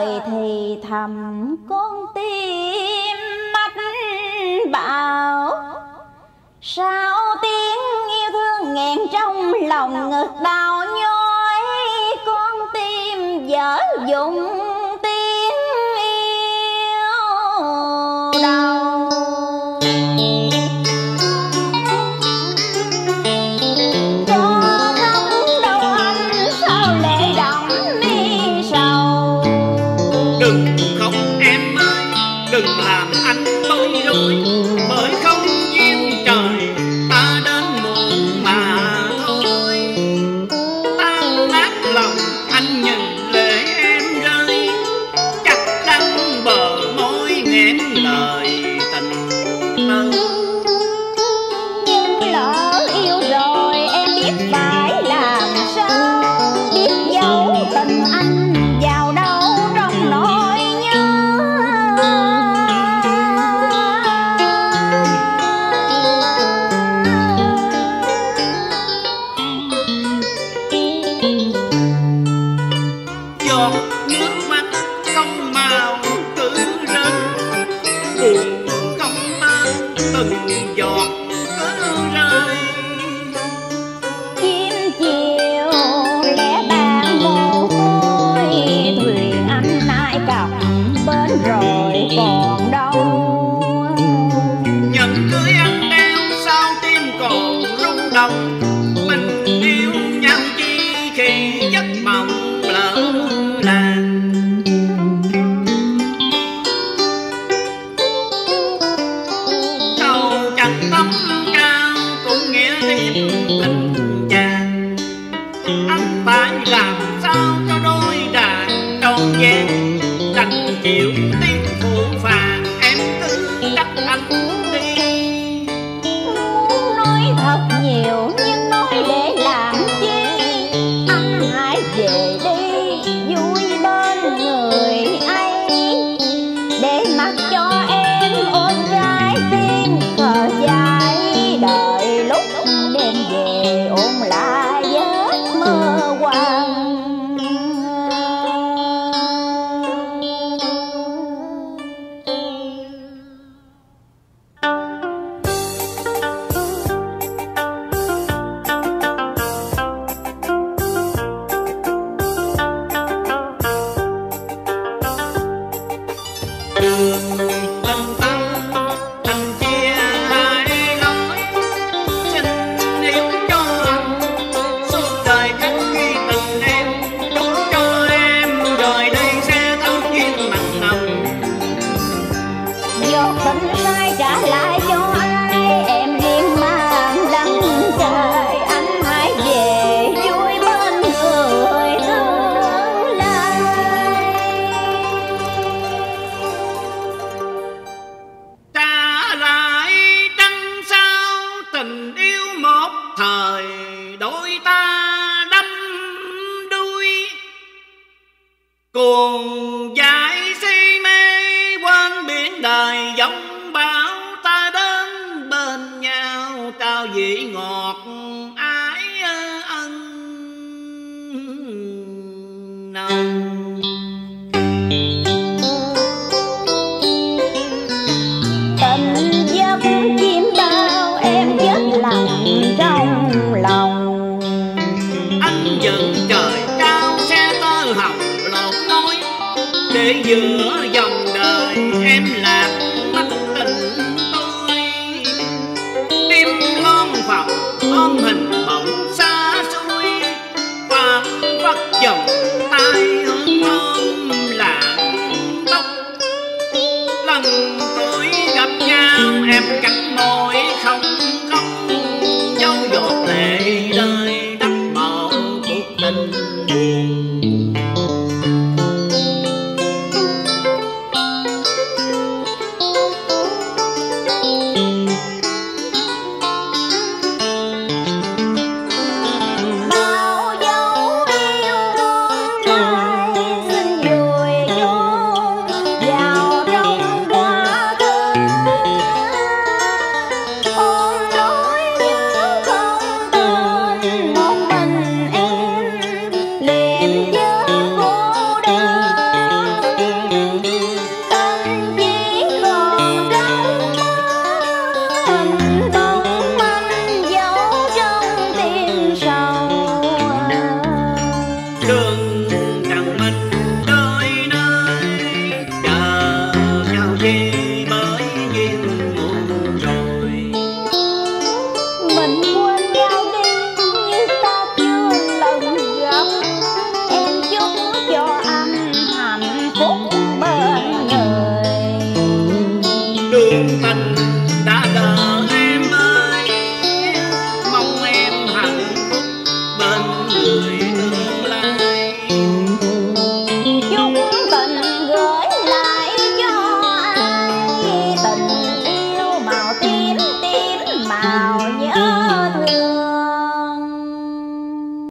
lời thì thầm con tim mắt bảo, sao tiếng yêu thương ngàn trong lòng ngực đau nhói? Con tim dở dụng rừng làm anh đâm đuôi. Cuồng dài si mê quên biển đời giống bão ta đến bên nhau. Trao vị ngọt ái ân. Nồng. để giữa dòng đời, em làm mất tình tôi. Em lon phòng ôm hình bóng xa xôi phạm vắt dòng tay hương thơm làng tóc. Lần tôi gặp nhau, em cả